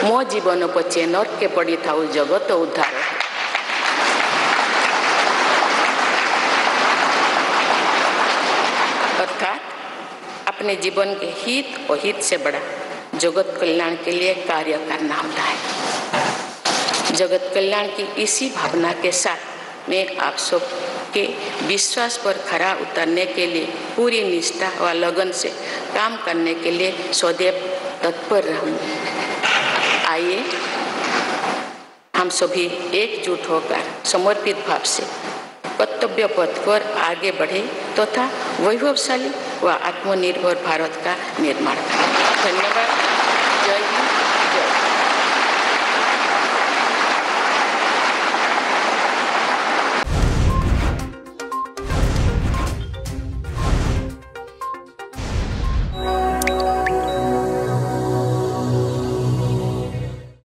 ମୋ ଜୀବନ ପଛେ ନର୍କେ ପଡ଼ିଥାଉ ଜଗତ ଉଦ୍ଧାର अर्थात अपने जीवन के हित और हित से बड़ा जगत कल्याण के लिए कार्य करना होता है जगत कल्याण की इसी भावना के साथ मैं आप सब के विश्वास पर खरा उतरने के लिए पूरी निष्ठा व लगन से काम करने के लिए सदैव तत्पर रहूंगी आइए। हम सभी एकजुट होकर समर्पित भाव से कर्तव्य पथ पर आगे बढ़े तथा तो वैभवशाली व आत्मनिर्भर भारत का निर्माण करें। धन्यवाद।